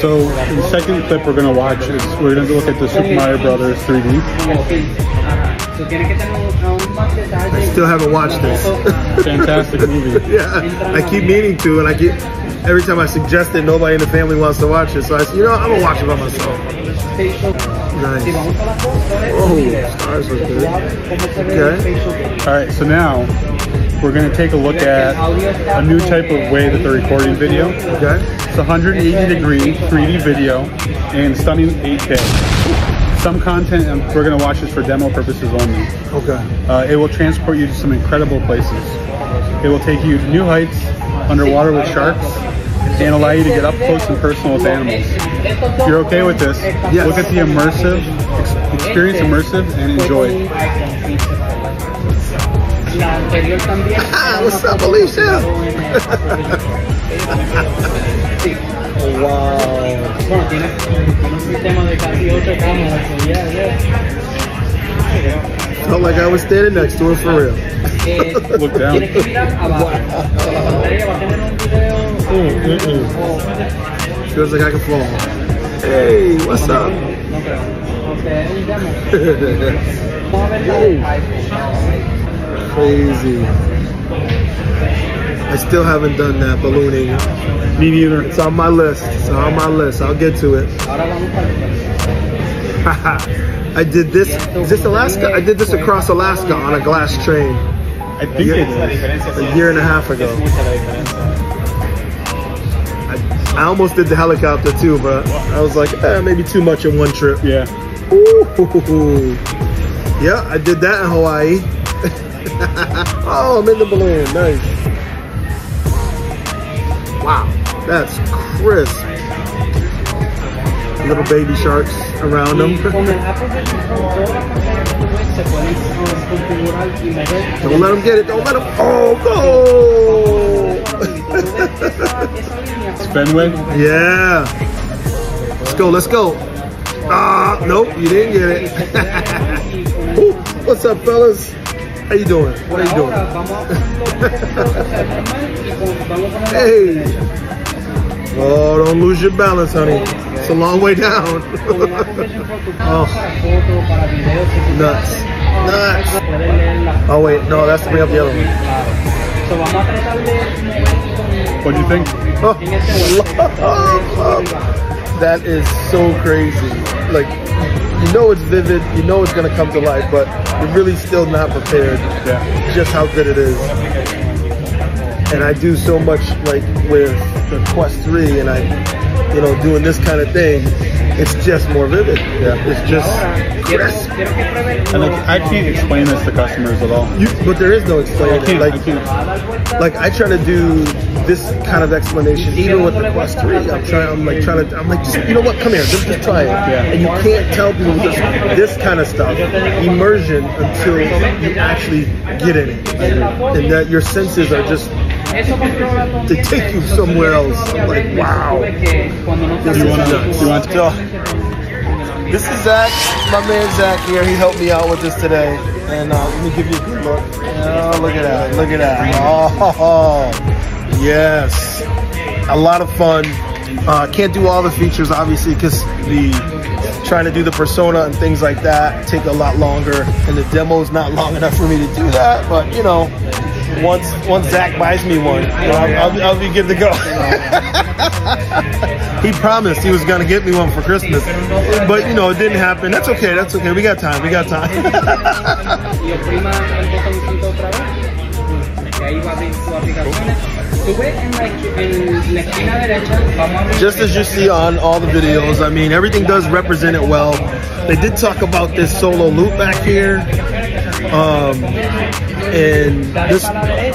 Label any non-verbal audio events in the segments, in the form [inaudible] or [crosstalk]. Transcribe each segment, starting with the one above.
So the second clip we're gonna watch is we're gonna look at the Super Mario Brothers 3D. I still haven't watched this. [laughs] Fantastic movie. [laughs] yeah, I keep meaning to, and I keep every time I suggest it, nobody in the family wants to watch it. So I said, you know, I'm gonna watch it by myself. Nice. Oh, stars look good. Okay. All right, so now we're gonna take a look at a new type of way that they're recording video. Okay. It's 180 degree 3D video and stunning 8K. Some content, and we're gonna watch this for demo purposes only. Okay. Uh, it will transport you to some incredible places. It will take you to new heights underwater with sharks and allow you to get up close and personal with animals. If you're okay with this, Yes. look at the immersive, experience immersive and enjoy. [laughs] Ah, what's up, Alicia? [laughs] wow. Bueno, tiene, tiene un sistema de casi 8 cámaras, yeah, yeah. Felt like I was standing next to her for real. Eh, [laughs] Look down. Tienes que mirar abajo. La pantalla va a tener un video. Mm, mm, mm. Feels like I can fall. Hey, what's up? No creo. Ok, demo. Vamos a ver la iPhone. Crazy. I still haven't done that ballooning. Me neither. It's on my list. It's on my list. I'll get to it. Ahora vamos [laughs] para el Haha. I did this. Is this Alaska? I did this across Alaska on a glass train I think it is. a year and a half ago. I, I almost did the helicopter too, but I was like, eh, maybe too much in one trip. Yeah. Ooh. [laughs] Yeah, I did that in Hawaii. [laughs] [laughs] oh, I'm in the balloon. Nice. Wow, that's crisp. Little baby sharks around them. Y con el Apple Vision Pro, todas las pantallas que tú ves se pueden configurar y mover. Don't let them get it. Don't let them. Oh, go! Fenway. [laughs] yeah. Let's go. Let's go. Ah, nope, you didn't get it. [laughs] Ooh, what's up, fellas? How you doing? What are you doing? Ahora vamos a ponerlo normal y con- vamos a ponerlo Hey. Oh, don't lose your balance, honey. It's a long way down. Con el Apple Vision Pro tú puedes Oh. para fotos, para videos, si tú Nuts. Nuts. puedes leer las Oh, wait, no, that's to bring up the other one. Claro. So vamos a tratar de mover con- What'd you think? [laughs] Oh, oh, oh, en este momento. That is so crazy. Like, you know it's vivid, you know it's gonna come to life, but you're really still not prepared Yeah. just how good it is. And I do so much like with the Quest 3 and I, you know, doing this kind of thing, it's just more vivid. Yeah. It's just Quiero, crisp. quiero que prueben And like, I can't explain this to customers at all. You, but there is no I explaining. can't. Like, I like I try to do this kind of explanation even with the Quest 3. I'm trying I'm like trying to I'm like just you know what, come here, just, just try it. Yeah. And you can't tell people this this kind of stuff, immersion until you actually get in it. And that your senses are just Eso controla con- they take you somewhere else. I'm like, wow. Que This You is wanna? nuts. You want? So, this is Zack, my man Zack here. He helped me out with this today. And uh, let me give you a good look. Oh, look at that. Look at that. Oh, [laughs] yes. A lot of fun. Uh, can't do all the features, obviously, because the trying to do the persona and things like that take a lot longer. And the demo is not long [laughs] enough for me to do that. But, you know, once once Zack buys me one, I'll, I'll, I'll be good to go. [laughs] he promised he was gonna get me one for Christmas, but you know it didn't happen. That's okay. That's okay. We got time. We got time. [laughs] Just as you see on all the videos, I mean everything does represent it well. They did talk about this solo loop back here, um, and this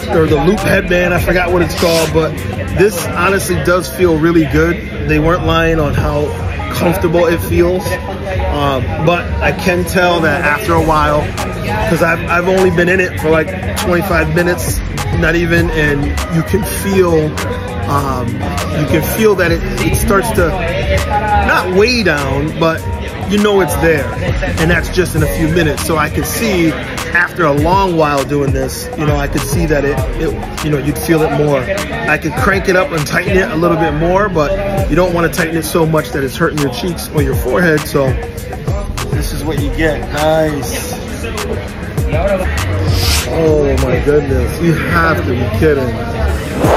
or the loop headband. I forgot what it's called, but this honestly does feel really good. They weren't lying on how comfortable it feels. Um, but I can tell that after a while, because I've, I've only been in it for like 25 minutes, not even, and you can feel um, you can feel that it, it starts to not weigh down, but you know it's there. And that's just in a few minutes. So I could see after a long while doing this, you know, I could see that it, it you know, you'd feel it more. I could crank it up and tighten it a little bit more, but you don't want to tighten it so much that it's hurting your cheeks or your forehead. So this is what you get. Nice. Oh my goodness. You have to be kidding.